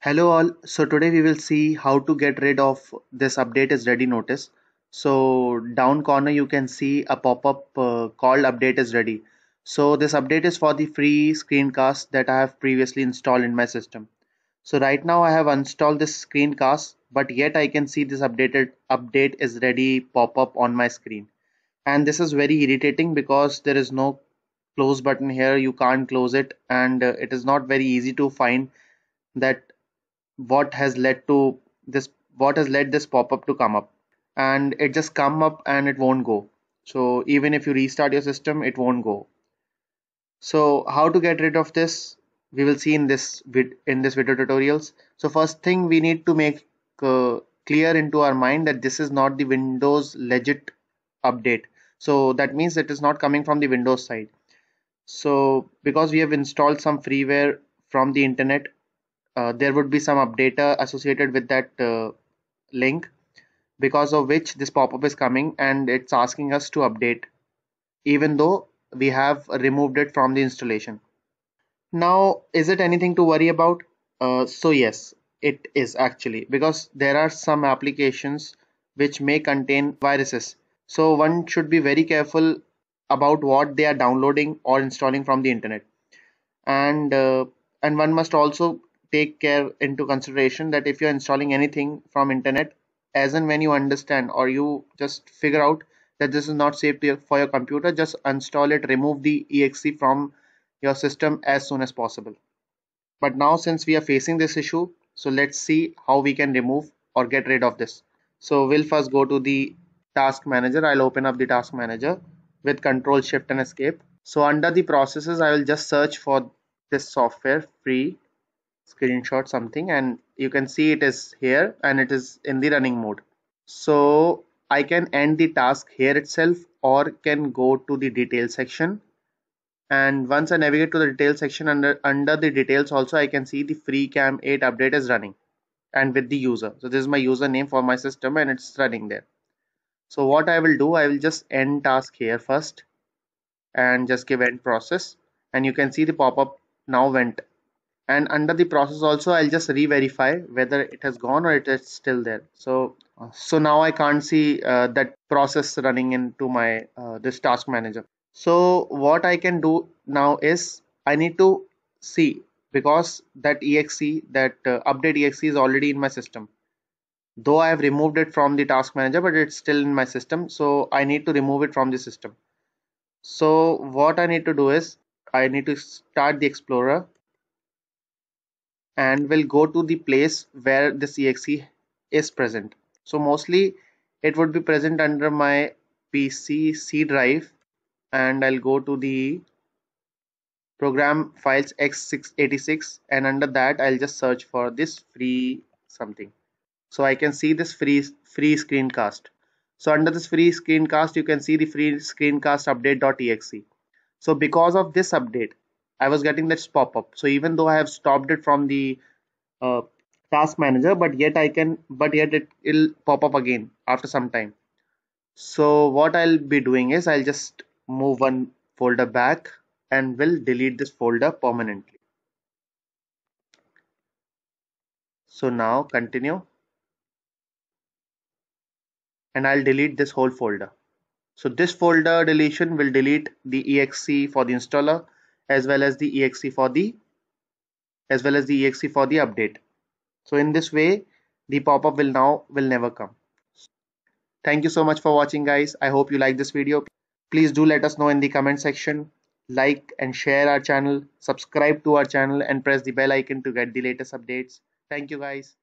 Hello all. So today we will see how to get rid of this update is ready notice. So down corner you can see a pop-up uh, called update is ready. So this update is for the free screencast that I have previously installed in my system. So right now I have installed this screencast but yet I can see this updated update is ready pop up on my screen. And this is very irritating because there is no close button here. You can't close it and uh, it is not very easy to find that what has led to this what has led this pop-up to come up. And it just come up and it won't go. So even if you restart your system it won't go. So how to get rid of this? We will see in this in this video tutorials. So first thing we need to make uh, clear into our mind that this is not the windows legit update. So that means it is not coming from the windows side. So because we have installed some freeware from the internet uh, there would be some update associated with that uh, link because of which this pop-up is coming and it's asking us to update even though we have removed it from the installation. Now is it anything to worry about? Uh, so yes it is actually because there are some applications which may contain viruses. So one should be very careful about what they are downloading or installing from the internet. And uh, and one must also take care into consideration that if you're installing anything from internet as and when you understand or you just figure out that this is not safe your, for your computer just install it remove the exe from your system as soon as possible. But now since we are facing this issue so let's see how we can remove or get rid of this. So we'll first go to the task manager. I'll open up the task manager with control shift and escape. So under the processes i will just search for this software free screenshot something and you can see it is here and it is in the running mode. So I can end the task here itself or can go to the details section. And once I navigate to the details section under under the details also I can see the FreeCam 8 update is running and with the user. So this is my username for my system and it's running there. So what I will do I will just end task here first and just give end process. And you can see the pop-up now went and under the process also I'll just re-verify whether it has gone or it is still there. So so now I can't see uh, that process running into my uh, this task manager. So what I can do now is I need to see because that exe that uh, update exe is already in my system. Though I have removed it from the task manager but it's still in my system so I need to remove it from the system. So what I need to do is I need to start the explorer and will go to the place where this exe is present. So mostly it would be present under my PC C drive and I'll go to the program files x686 and under that I'll just search for this free something. So I can see this free free screencast. So under this free screencast you can see the free screencast update.exe so because of this update I was getting this pop-up. So even though I have stopped it from the uh, task manager but yet I can but yet it will pop up again after some time. So what I'll be doing is I'll just move one folder back and will delete this folder permanently. So now continue. And I'll delete this whole folder. So this folder deletion will delete the exe for the installer as well as the exe for the as well as the exe for the update. So in this way the pop-up will now will never come. Thank you so much for watching guys. I hope you like this video. Please do let us know in the comment section. Like and share our channel. Subscribe to our channel and press the bell icon to get the latest updates. Thank you guys